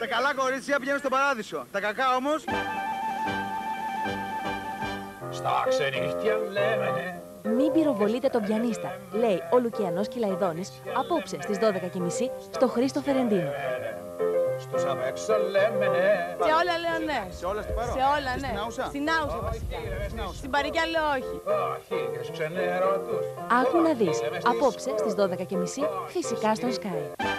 Τα καλά κορίτσια πηγαίνουν στον παράδεισο. Τα κακά όμως... Στα ξενύχτια λέμε Μην πυροβολείτε τον πιανίστα, λέει ο Λουκιανός Κυλαϊδόνης απόψε στις 12.30 στο Χρήστο Φερεντίνο. Στους απ' λέμε ναι. Σε όλα λέω ναι. Σε όλα στην παρό. Σε όλα ναι. Στην άουσα. Στην άουσα βασικά. Στην παρικιά λέω όχι. Όχι και στους ξενέρωτους Άκου να δεις, απόψε στις 12.30 φυσικά στον Sky.